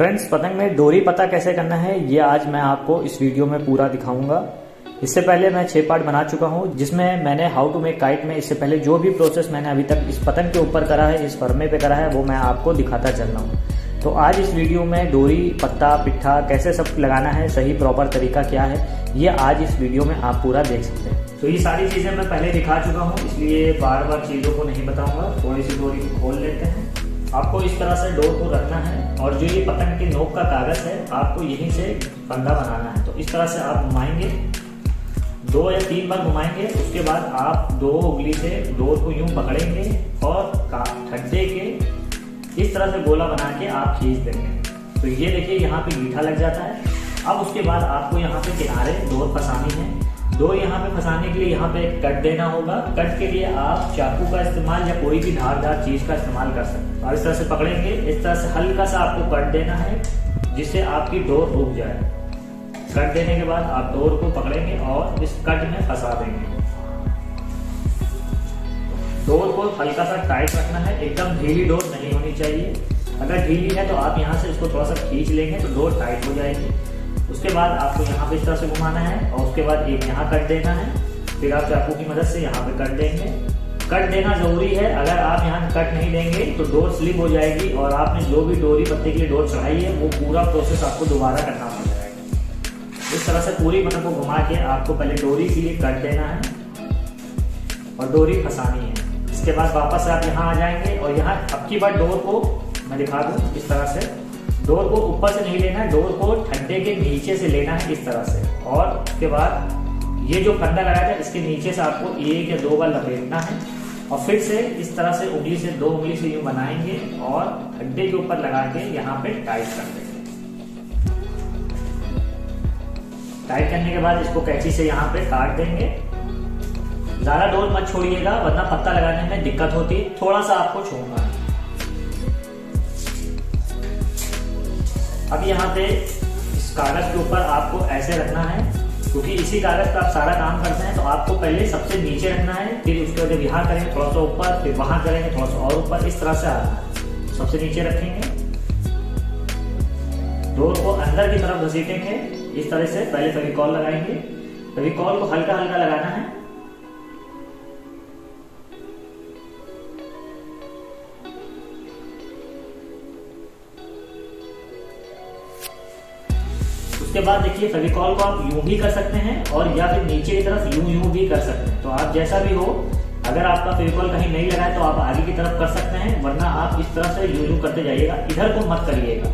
Friends पतंग में डोरी पता कैसे करना है, ये आज मैं आपको इस वीडियो में पूरा दिखाऊँगा। इससे पहले मैं छह पार्ट बना चुका हूँ, जिसमें मैंने हाउ टू मेक काइट में इससे पहले जो भी प्रोसेस मैंने अभी तक इस पतंग के ऊपर करा है, इस फर्मे पे करा है, वो मैं आपको दिखाता चल रहा हूँ। तो आज इस वीडियो में डोरी, पत्ता, पिट्ठा कैसे सब लगाना है, सही प्रॉपर तरीका क्या है, ये आज इस वीडियो में आप पूरा देख सकते हैं। तो ये सारी चीज़ें मैं पहले दिखा चुका हूँ, इसलिए बार बार चीज़ों को नहीं बताऊँगा, थोड़ी सी डोरी खोल लेते हैं। आपको इस तरह से डोर को रखना है और जो ये पतंग के नोक का कागज़ है, आपको यहीं से फंदा बनाना है। तो इस तरह से आप घुमाएँगे, दो या तीन बार घुमाएँगे, उसके बाद आप दो उंगली से डोर को यूँ पकड़ेंगे और ठड्डे के इस तरह से गोला बना के आप खींच देंगे। तो ये देखिए, यहाँ पे गीठा लग जाता है। अब उसके बाद आपको यहाँ पे किनारे, डोर फंसानी है। दो यहाँ पे फंसाने के लिए यहाँ पे कट देना होगा। कट के लिए आप चाकू का इस्तेमाल या कोई भी धारदार चीज़ का इस्तेमाल कर सकते हैं। और इस तरह से पकड़ेंगे, इस तरह से हल्का सा आपको कट देना है, जिससे आपकी डोर रुक जाए। कट देने के बाद आप डोर को पकड़ेंगे और इस कट में फंसा देंगे। डोर को हल्का सा टाइट रखना है, एकदम ढीली डोर नहीं होनी चाहिए। अगर ढीली है तो आप यहाँ से इसको थोड़ा सा खींच लेंगे तो डोर टाइट हो जाएगी। उसके बाद आपको यहाँ पे इस तरह से घुमाना है और उसके बाद एक यहाँ कट देना है। फिर आप चाकू की मदद से यहाँ पे कट देंगे कट देना ज़रूरी है। अगर आप यहाँ कट नहीं देंगे तो डोर स्लिप हो जाएगी और आपने जो भी डोरी पत्ते के लिए डोर चढ़ाई है, वो पूरा प्रोसेस आपको दोबारा करना पड़ जाएगा। इस तरह से पूरी पतंग को घुमा के आपको पहले डोरी के लिए कट देना है और डोरी फंसानी है। इसके बाद वापस आप यहाँ आ जाएँगे और यहाँ अब की बार डोर को मैं दिखा दूँ इस तरह से। डोर को ऊपर से नहीं लेना है, डोर को ठंडे के नीचे से लेना है इस तरह से। और उसके बाद ये जो फंदा लगाया था, इसके नीचे से आपको एक या दो बार लपेटना है। और फिर से इस तरह से उंगली से, दो उंगली से यूँ बनाएँगे और खड्डे के ऊपर लगा के यहाँ पे टाइट कर देंगे। टाइट करने के बाद इसको कैची से यहाँ पे काट देंगे। ज़्यादा डोर मत छोड़िएगा, वरना पत्ता लगाने में दिक्कत होती। थोड़ा सा आपको छोड़ना है। अब यहाँ पे इस कागज़ के ऊपर आपको ऐसे रखना है, क्योंकि इसी कागज़ पर आप सारा काम करते हैं तो आपको पहले सबसे नीचे रखना है, फिर उसके बाद यहाँ करेंगे थोड़ा सा ऊपर, फिर वहाँ करेंगे, थोड़ा सा और ऊपर, इस तरह से आना है। सबसे नीचे रखेंगे। डोर को अंदर की तरफ़ घसीटेंगे, इस तरह से, पहले फेविकॉल लगाएँगे। फेविकॉल को हल्का हल्का लगाना है। उसके बाद देखिए फेविकॉल को आप यूँ भी कर सकते हैं और या फिर नीचे की तरफ़ यूँ यूँ भी कर सकते हैं। तो आप जैसा भी हो, अगर आपका फेविकॉल कहीं नहीं लगा है तो आप आगे की तरफ़ कर सकते हैं, वरना आप इस तरह से यूँ यूँ करते जाइएगा। इधर को मत करिएगा।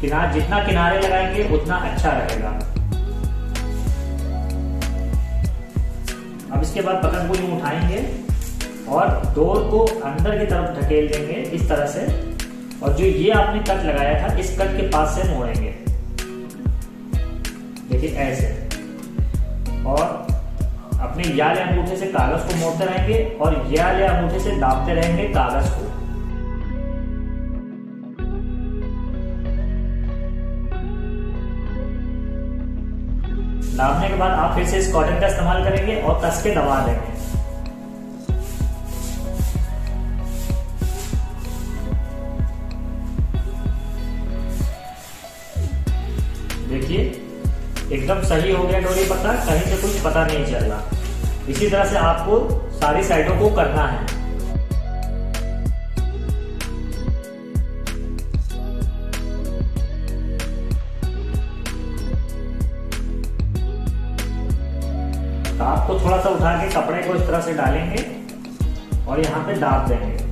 किनार, जितना किनारे लगाएँगे, उतना अच्छा रहेगा। अब इसके बाद पतंग को यूँ उठाएँगे और डोर को अंदर की तरफ़ ढकेल देंगे इस तरह से। और जो ये आपने कट लगाया था, इस कट के पास से मोड़ेंगे। देखिए ऐसे और अपने याले अंगूठे से कागज़ को मोड़ते रहेंगे और याले अंगूठे से दाबते रहेंगे कागज़ को। दाबने के बाद आप फिर से इस कॉटन का इस्तेमाल करेंगे और कस के दबा देंगे। एकदम सही हो गया डोरी पता कहीं से कुछ पता नहीं चल रहा इसी तरह से आपको सारी साइडों को करना है। तो आपको थोड़ा सा उठा के कपड़े को इस तरह से डालेंगे और यहाँ पे दाब देंगे।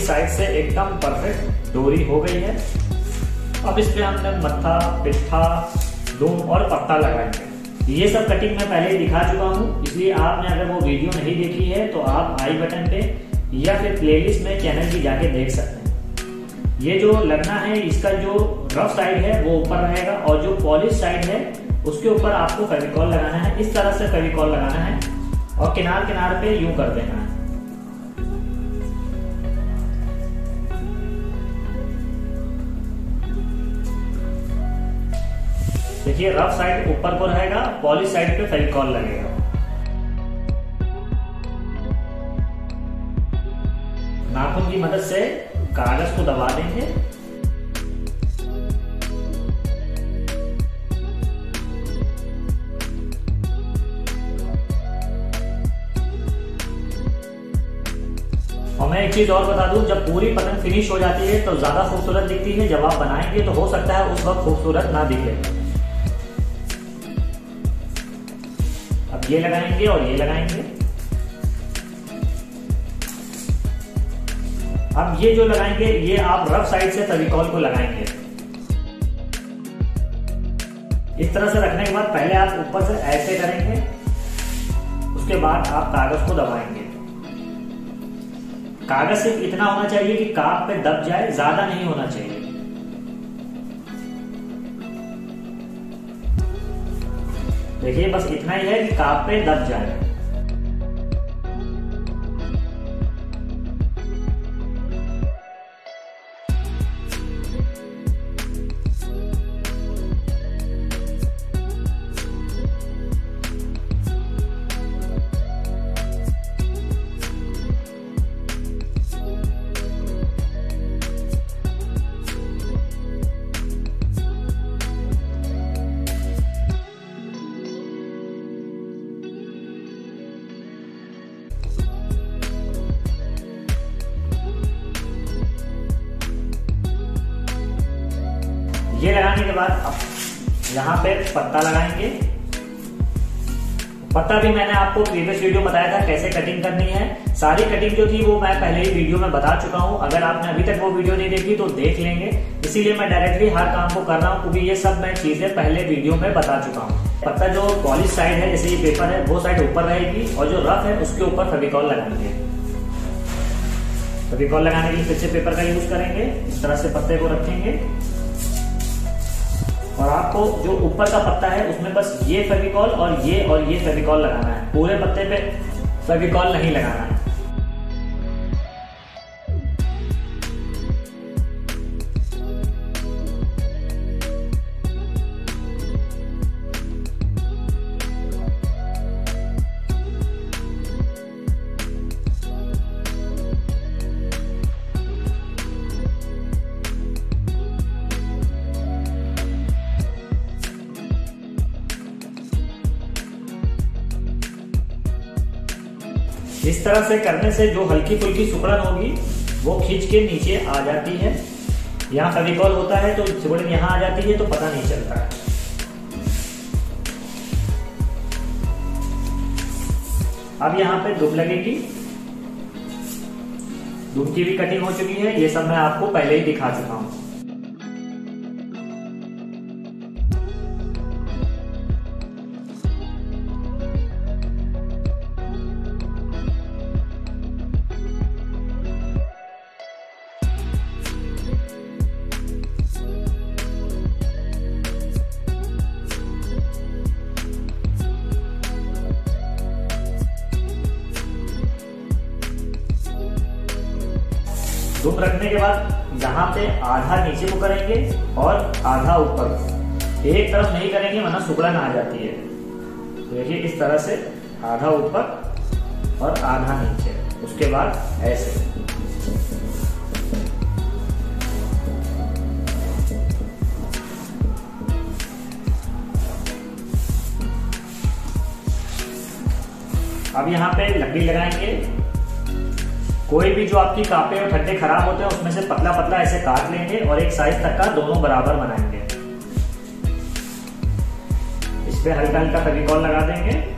साइड से एकदम परफेक्ट डोरी हो गई है। अब इस पे हमने मत्था, पिट्ठा दूम और पत्ता लगाएँगे। ये सब कटिंग मैं पहले ही दिखा चुका हूँ, इसलिए आपने अगर वो वीडियो नहीं देखी है तो आप आई बटन पे या फिर प्लेलिस्ट में चैनल की जाके देख सकते हैं। ये जो लगना है, इसका जो रफ साइड है, वो ऊपर रहेगा और जो पॉलिश साइड है, उसके ऊपर आपको फेविकॉल लगाना है। इस तरह से फेविकॉल लगाना है और किनार किनार पे यूँ कर देना है। देखिए रफ साइड ऊपर को रहेगा पॉलिश साइड पे फेविकॉल लगेगा। नाखून की मदद से कागज़ को दबा देंगे। और मैं एक चीज़ और बता दूँ, जब पूरी पतंग फिनिश हो जाती है तो ज़्यादा खूबसूरत दिखती है। जब आप बनाएँगे तो हो सकता है उस वक्त खूबसूरत ना दिखे। ये लगाएँगे और ये लगाएँगे। अब ये जो लगाएँगे, ये आप रफ साइड से फेविकॉल को लगाएँगे। इस तरह से रखने के बाद पहले आप ऊपर से ऐसे करेंगे, उसके बाद आप कागज़ को दबाएँगे। कागज़ सिर्फ़ इतना होना चाहिए कि काप पे दब जाए, ज़्यादा नहीं होना चाहिए। देखिए बस इतना ही है कि काप पे दब जाए। ये लगाने के बाद अब यहाँ पे पत्ता लगाएँगे। पत्ता भी मैंने आपको प्रीवियस वीडियो बताया था कैसे कटिंग करनी है। सारी कटिंग जो थी वो मैं पहले ही वीडियो में बता चुका हूँ। अगर आपने अभी तक वो वीडियो नहीं देखी तो देख लेंगे। इसीलिए मैं डायरेक्टली हर काम को कर रहा हूँ, क्योंकि ये सब मैं चीज़ें पहले वीडियो में बता चुका हूँ। पत्ता जो पॉलिश साइड है, जैसे ये पेपर है, वो साइड ऊपर रहेगी और जो रफ है, उसके ऊपर फेविकॉल लगाएँगे फेविकॉल लगाने के लिए फिर से पेपर का यूज़ करेंगे। इस तरह से पत्ते को रखेंगे। और आपको जो ऊपर का पत्ता है, उसमें बस ये फेविकॉल और ये और ये फेविकॉल लगाना है। पूरे पत्ते पे फेविकॉल नहीं लगाना। है इस तरह से करने से जो हल्की फुल्की सुकड़न होगी, वो खींच के नीचे आ जाती है। यहाँ फेविकॉल होता है तो सुकड़न यहाँ आ जाती है तो पता नहीं चलता है। अब यहाँ पे दुब लगेगी। दुब की भी कटिंग हो चुकी है, ये सब मैं आपको पहले ही दिखा चुका हूँ। धूप रखने के बाद यहाँ पे आधा नीचे को करेंगे और आधा ऊपर एक तरफ़ नहीं करेंगे, वरना सुगड़न आ जाती है। तो देखिए इस तरह से आधा ऊपर और आधा नीचे। उसके बाद ऐसे। अब यहाँ पे लकड़ी लगाएँगे। कोई भी जो आपकी कापे और ठंडे खराब होते हैं, उसमें से पतला पतला ऐसे काट लेंगे और एक साइज़ तक का दोनों बराबर बनाएँगे। इस पर हल्का हल्का फेविकॉल लगा देंगे।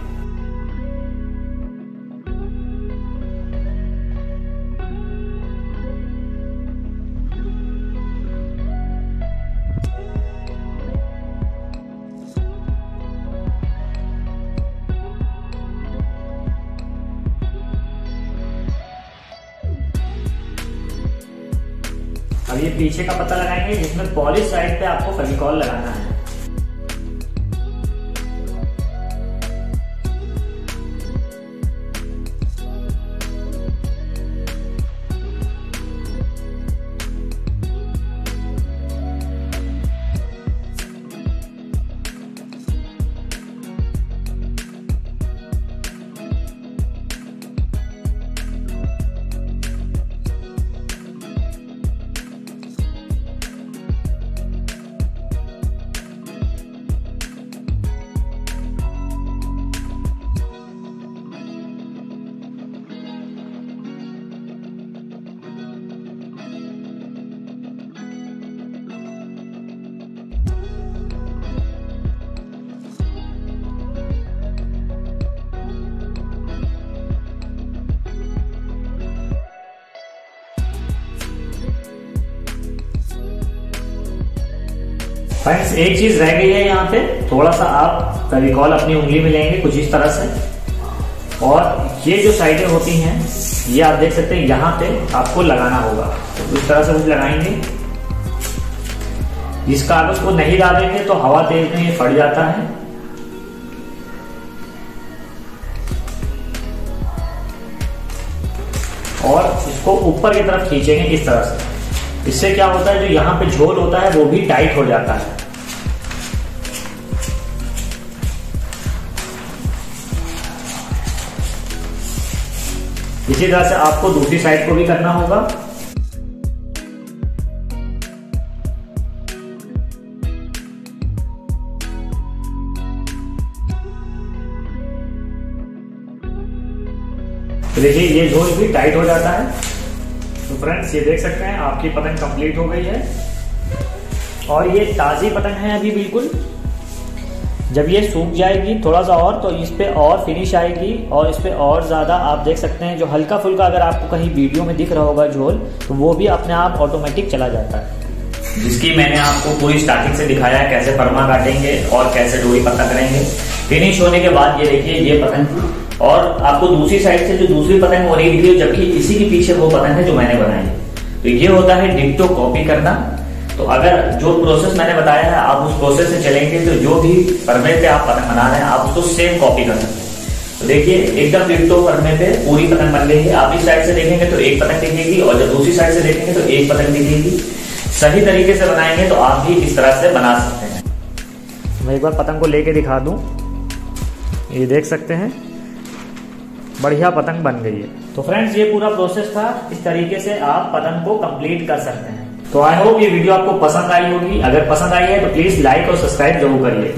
पीछे का पता लगाएँगे जिसमें पॉलिश साइड पे आपको फेविकॉल लगाना है। फ्रेंड्स एक चीज़ रह गई है यहाँ पे। थोड़ा सा आप फेविकॉल अपनी उंगली में लेंगे कुछ इस तरह से। और ये जो साइडें होती हैं, ये आप देख सकते हैं, यहाँ पे आपको लगाना होगा। तो इस तरह से कुछ लगाएँगे। इस कागज़ को नहीं डालेंगे तो हवा तेज में ये फट जाता है। और इसको ऊपर की तरफ़ खींचेंगे इस तरह से। इससे क्या होता है, जो यहाँ पे झोल होता है, वो भी टाइट हो जाता है। इसी तरह से आपको दूसरी साइड को भी करना होगा। तो देखिए, ये झोल भी टाइट हो जाता है। फ्रेंड्स ये देख सकते हैं, आपकी पतंग कंप्लीट हो गई है। और ये ताज़ी पतंग है अभी बिल्कुल। जब ये सूख जाएगी थोड़ा सा और तो इस पे और फिनिश आएगी और इस पे और ज़्यादा आप देख सकते हैं, जो हल्का फुल्का अगर आपको कहीं वीडियो में दिख रहा होगा झोल तो वो भी अपने आप ऑटोमेटिक चला जाता है। जिसकी मैंने आपको पूरी स्टार्टिंग से दिखाया है, कैसे परमा काटेंगे और कैसे डोरी पत्ता करेंगे। फिनिश होने के बाद ये देखिए, ये पतंग और आपको दूसरी साइड से जो दूसरी पतंग हो रही दिख जबकि इसी के पीछे वो पतंग है जो मैंने बनाई। तो ये होता है डिक्टो कॉपी करना। तो अगर जो प्रोसेस मैंने बताया है, आप उस प्रोसेस से चलेंगे तो जो भी परमे पे आप पतंग बना रहे हैं, आप उसको सेम कॉपी कर सकते हैं। तो देखिए, एकदम डिक्टो परमे पे पूरी पतंग बन गई है। आप इस साइड से देखेंगे तो एक पतंग दिखेगी और जब दूसरी साइड से देखेंगे तो एक पतंग दिखेगी। सही तरीके से बनाएँगे तो आप भी इस तरह से बना सकते हैं। मैं एक बार पतंग को लेके दिखा दूँ। ये देख सकते हैं। बढ़िया पतंग बन गई है। तो फ्रेंड्स ये पूरा प्रोसेस था। इस तरीके से आप पतंग को कंप्लीट कर सकते हैं। तो आई होप ये वीडियो आपको पसंद आई होगी। अगर पसंद आई है तो प्लीज़ लाइक और सब्सक्राइब ज़रूर करिए।